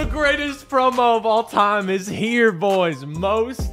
The greatest promo of all time is here, boys. Most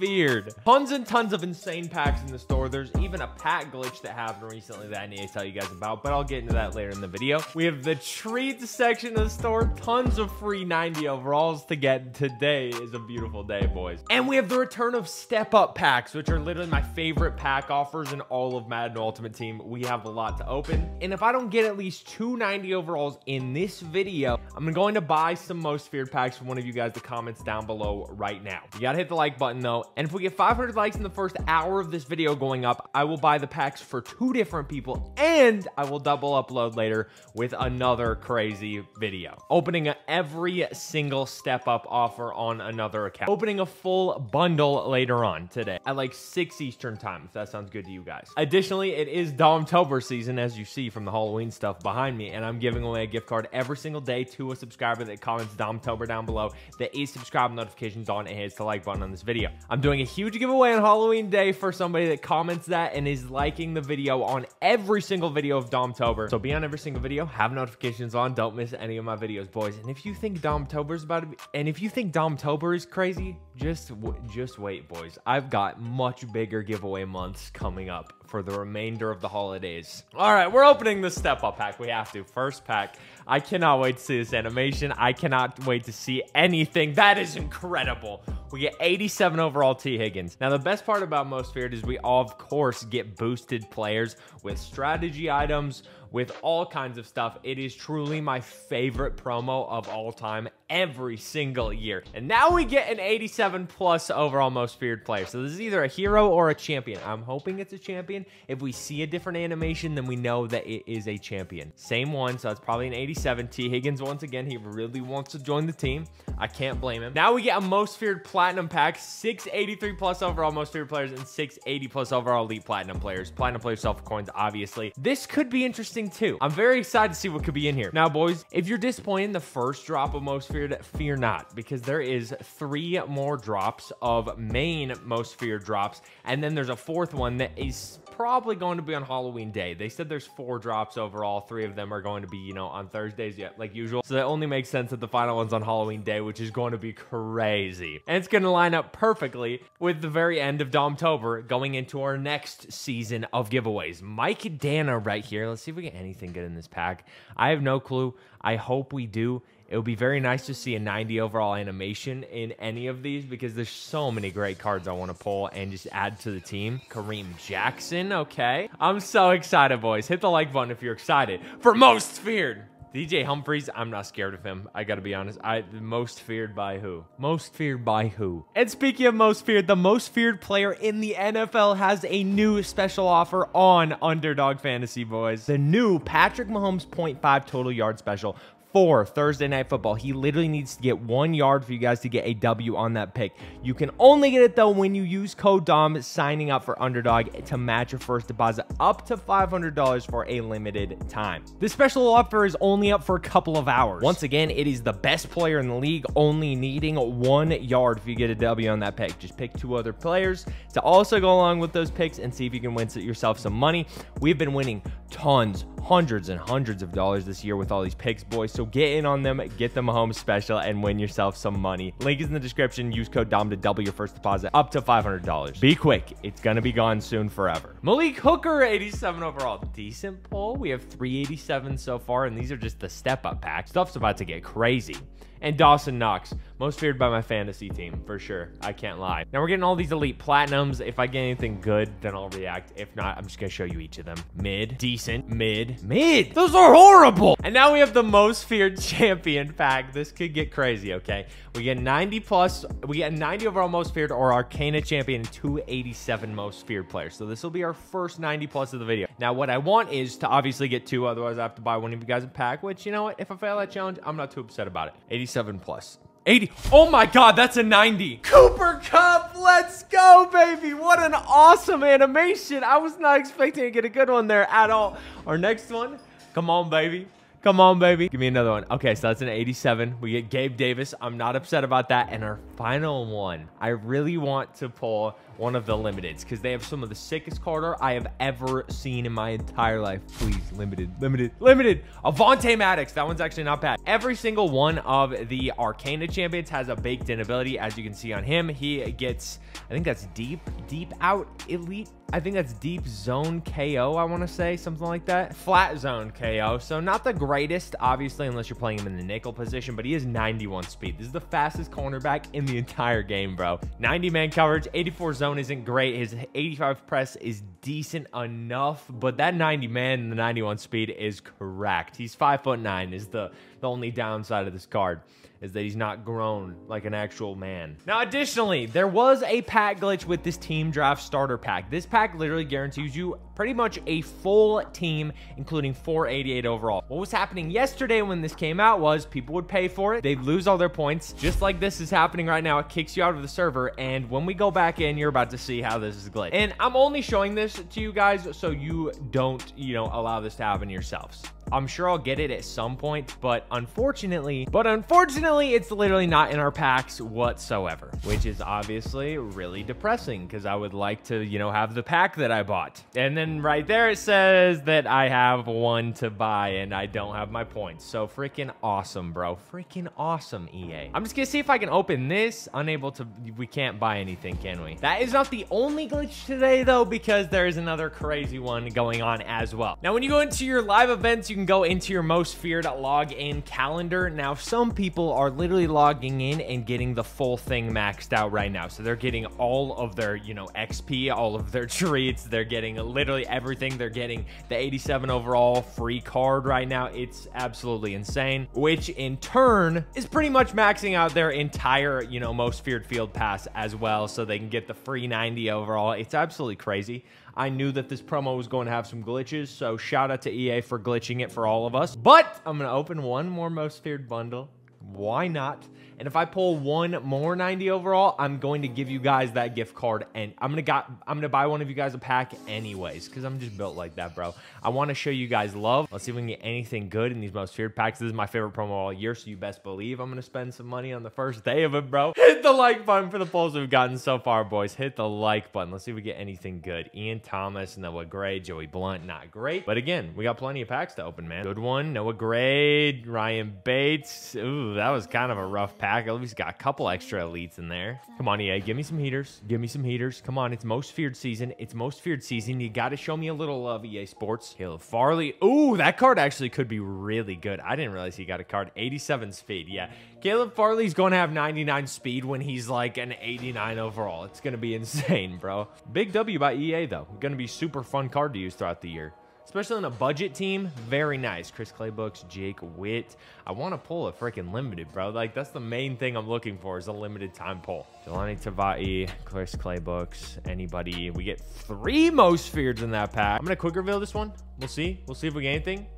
feared. Tons and tons of insane packs in the store. There's even a pack glitch that happened recently that I need to tell you guys about, but I'll get into that later in the video. We have the treats section of the store. Tons of free 90 overalls to get. Today is a beautiful day, boys. And we have the return of step up packs, which are literally my favorite pack offers in all of Madden Ultimate Team. We have a lot to open. And if I don't get at least two 90 overalls in this video, I'm going to buy some most feared packs from one of you guys the comments down below right now. You gotta hit the like button though. And if we get 500 likes in the first hour of this video going up, I will buy the packs for two different people and I will double upload later with another crazy video. Opening every single step up offer on another account. Opening a full bundle later on today at like 6 Eastern time, if that sounds good to you guys. Additionally, it is Domtober season, as you see from the Halloween stuff behind me, and I'm giving away a gift card every single day to a subscriber that comments Domtober down below that is subscribe notifications on and hits the like button on this video. I'm doing a huge giveaway on Halloween day for somebody that comments that and is liking the video on every single video of Domtober. So be on every single video, have notifications on, don't miss any of my videos, boys. And if you think Domtober is about to be, and if you think Domtober is crazy, just just wait, boys. I've got much bigger giveaway months coming up for the remainder of the holidays. All right, we're opening the step up pack. We have to. First pack. I cannot wait to see this animation. I cannot wait to see anything. That is incredible. We get 87 overall Tee Higgins. Now, the best part about Most Feared is we, all, of course, get boosted players with strategy items, with all kinds of stuff. It is truly my favorite promo of all time every single year. And now we get an 87 plus overall most feared player. So this is either a hero or a champion. I'm hoping it's a champion. If we see a different animation, then we know that it is a champion. Same one, so it's probably an 87. Tee Higgins, once again, he really wants to join the team. I can't blame him. Now we get a most feared platinum pack, 683 plus overall most feared players and 680 plus overall elite platinum players. Platinum players self coins, obviously. This could be interesting too. I'm very excited to see what could be in here. Now, boys, if you're disappointed in the first drop of Most Feared, fear not, because there is three more drops of main Most Feared drops, and then there's a fourth one that is probably going to be on Halloween day. They said there's four drops overall. Three of them are going to be, you know, on Thursdays yeah, like usual. So that only makes sense that the final one's on Halloween day, which is going to be crazy. And it's going to line up perfectly with the very end of Domtober going into our next season of giveaways. Mike Danna right here. Let's see if we get anything good in this pack. I have no clue. I hope we do. It would be very nice to see a 90 overall animation in any of these because there's so many great cards I want to pull and just add to the team. Kareem Jackson, okay. I'm so excited, boys. Hit the like button if you're excited for Most Feared. DJ Humphries, I'm not scared of him. I gotta be honest. I most feared by who? Most feared by who? And speaking of most feared, the most feared player in the NFL has a new special offer on Underdog Fantasy Boys. The new Patrick Mahomes 0.5 total yard special for Thursday Night Football. He literally needs to get one yard for you guys to get a W on that pick. You can only get it though when you use code DOM signing up for Underdog to match your first deposit up to $500 for a limited time. This special offer is only up for a couple of hours. Once again, it is the best player in the league, only needing one yard if you get a W on that pick. Just pick two other players to also go along with those picks and see if you can win yourself some money. We've been winning tons, hundreds and hundreds of dollars this year with all these picks, boys. So get in on them, get the Mahomes special, and win yourself some money. Link is in the description. Use code DOM to double your first deposit up to $500. Be quick. It's going to be gone soon forever. Malik Hooker, 87 overall. Decent pull. We have 387 so far, and these are just the step-up packs. Stuff's about to get crazy and Dawson Knox. Most feared by my fantasy team, for sure. I can't lie. Now we're getting all these elite platinums. If I get anything good, then I'll react. If not, I'm just gonna show you each of them. Mid, decent, mid, mid. Those are horrible. And now we have the most feared champion pack. This could get crazy, okay? We get 90 plus, we get 90 overall most feared or Arcana champion and 287 most feared players. So this will be our first 90 plus of the video. Now what I want is to obviously get two, otherwise I have to buy one of you guys a pack, which you know what? If I fail that challenge, I'm not too upset about it. 87 plus. 80. Oh my god, that's a 90. Cooper Kupp, let's go, baby. What an awesome animation. I was not expecting to get a good one there at all. Our next one, come on, baby. Come on, baby. Give me another one. Okay, so that's an 87. We get Gabe Davis. I'm not upset about that. And our final one. I really want to pull one of the limiteds because they have some of the sickest card art I have ever seen in my entire life. Please, limited, limited, limited. Avonte Maddox. That one's actually not bad. Every single one of the Arcana champions has a baked in ability. As you can see on him, he gets, I think that's deep, deep out elite I think that's deep zone KO, I want to say, something like that. Flat zone KO. So not the greatest, obviously, unless you're playing him in the nickel position, but he is 91 speed. This is the fastest cornerback in the entire game, bro. 90 man coverage, 84 zone isn't great. His 85 press is decent enough, but that 90 man and the 91 speed is correct. He's five foot nine is the, the only downside of this card is that he's not grown like an actual man. Now, additionally, there was a pack glitch with this team draft starter pack. This pack literally guarantees you pretty much a full team, including 488 overall. What was happening yesterday when this came out was people would pay for it. They'd lose all their points. Just like this is happening right now, it kicks you out of the server. And when we go back in, you're about to see how this is glitched. And I'm only showing this to you guys so you don't, you know, allow this to happen yourselves. I'm sure I'll get it at some point, but unfortunately, but unfortunately, it's literally not in our packs whatsoever, which is obviously really depressing because I would like to, you know, have the pack that I bought. And then right there, it says that I have one to buy and I don't have my points. So freaking awesome, bro. Freaking awesome, EA. I'm just gonna see if I can open this. Unable to, we can't buy anything, can we? That is not the only glitch today though, because there is another crazy one going on as well. Now, when you go into your live events, you can go into your most feared login calendar. Now, some people are literally logging in and getting the full thing maxed out right now. So they're getting all of their, you know, XP, all of their treats. They're getting literally everything. They're getting the 87 overall free card right now. It's absolutely insane, which in turn is pretty much maxing out their entire, you know, most feared field pass as well. So they can get the free 90 overall. It's absolutely crazy. I knew that this promo was going to have some glitches, so shout out to EA for glitching it for all of us. But I'm going to open one more Most Feared bundle. Why not? And if I pull one more 90 overall, I'm going to give you guys that gift card. And I'm gonna got I'm gonna buy one of you guys a pack anyways, because I'm just built like that, bro. I want to show you guys love. Let's see if we can get anything good in these most feared packs. This is my favorite promo all year, so you best believe I'm gonna spend some money on the first day of it, bro. Hit the like button for the polls we've gotten so far, boys. Hit the like button. Let's see if we get anything good. Ian Thomas, Noah Gray, Joey Blount, not great. But again, we got plenty of packs to open, man. Good one. Noah Gray, Ryan Bates. Ooh, that was kind of a rough pack. At least got a couple extra elites in there. Come on, EA. Give me some heaters. Give me some heaters. Come on. It's most feared season. It's most feared season. You got to show me a little love, EA Sports. Caleb Farley. Ooh, that card actually could be really good. I didn't realize he got a card. 87 speed. Yeah. Caleb Farley's going to have 99 speed when he's like an 89 overall. It's going to be insane, bro. Big W by EA, though. Going to be super fun card to use throughout the year especially on a budget team. Very nice. Chris Claybrooks, Jake Witt. I want to pull a freaking limited, bro. Like, that's the main thing I'm looking for is a limited time pull. Jahlani Tavai, Chris Claybrooks, anybody. We get three most feared in that pack. I'm going to quick reveal this one. We'll see. We'll see if we get anything.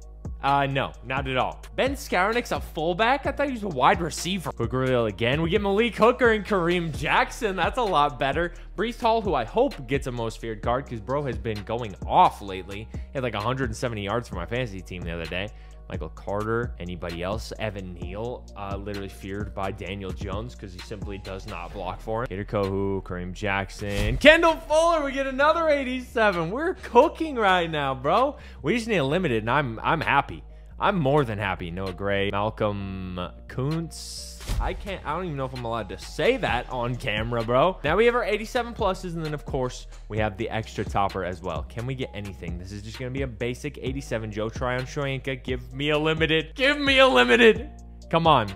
Uh, no, not at all. Ben Skowronek's a fullback? I thought he was a wide receiver. Reveal again. We get Malik Hooker and Kareem Jackson. That's a lot better. Breece Hall, who I hope gets a most feared card because bro has been going off lately. He had like 170 yards for my fantasy team the other day. Michael Carter, anybody else. Evan Neal, uh, literally feared by Daniel Jones because he simply does not block for him. Kader Kohou, Kareem Jackson, Kendall Fuller. We get another 87. We're cooking right now, bro. We just need a limited, and I'm I'm happy. I'm more than happy. Noah Gray, Malcolm Kuntz. I can't, I don't even know if I'm allowed to say that on camera, bro. Now we have our 87 pluses, and then of course, we have the extra topper as well. Can we get anything? This is just gonna be a basic 87. Joe Tryon Shoyinka, give me a limited. Give me a limited. Come on.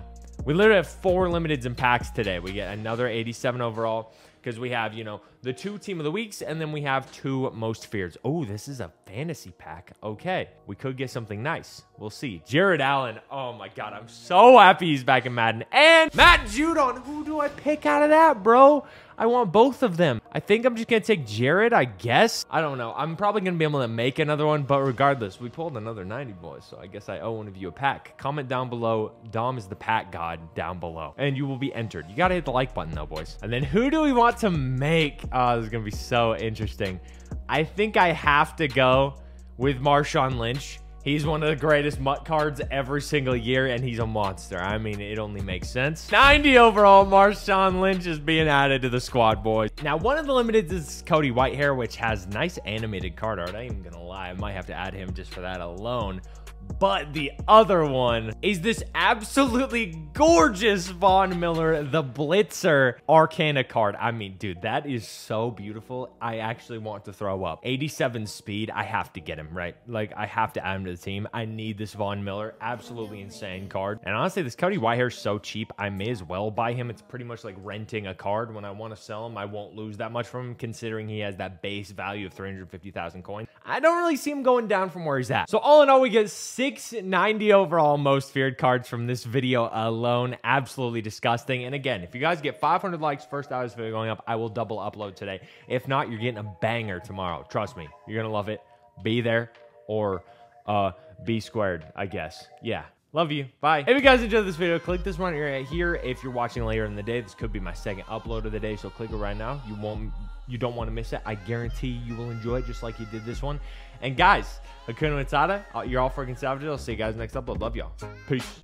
We literally have four limiteds in packs today. We get another 87 overall because we have, you know, the two team of the weeks and then we have two most fears. Oh, this is a fantasy pack. Okay, we could get something nice. We'll see. Jared Allen. Oh my God, I'm so happy he's back in Madden. And Matt Judon. Who do I pick out of that, bro? I want both of them. I think I'm just going to take Jared, I guess. I don't know. I'm probably going to be able to make another one, but regardless, we pulled another 90 boys, so I guess I owe one of you a pack. Comment down below. Dom is the pack god down below, and you will be entered. You got to hit the like button, though, boys. And then who do we want to make? Oh, this is going to be so interesting. I think I have to go with Marshawn Lynch. He's one of the greatest MUT cards every single year, and he's a monster. I mean, it only makes sense. 90 overall, Marshawn Lynch is being added to the squad, boys. Now, one of the limiteds is Cody Whitehair, which has nice animated card art. I ain't even gonna lie. I might have to add him just for that alone. But the other one is this absolutely gorgeous Von Miller, the Blitzer Arcana card. I mean, dude, that is so beautiful. I actually want to throw up. 87 speed. I have to get him, right? Like, I have to add him to the team. I need this Von Miller. Absolutely insane card. And honestly, this Cody Whitehair is so cheap. I may as well buy him. It's pretty much like renting a card. When I want to sell him, I won't lose that much from him, considering he has that base value of 350,000 coins. I don't really see him going down from where he's at. So all in all, we get 690 overall most feared cards from this video alone. Absolutely disgusting. And again, if you guys get 500 likes first hour of video going up, I will double upload today. If not, you're getting a banger tomorrow. Trust me, you're going to love it. Be there or uh, be squared, I guess. Yeah. Love you. Bye. If you guys enjoyed this video, click this one right here. If you're watching later in the day, this could be my second upload of the day, so click it right now. You won't you don't want to miss it. I guarantee you will enjoy it just like you did this one. And guys, Hakuna Matata, uh, you're all freaking savages. I'll see you guys next upload. Love y'all. Peace.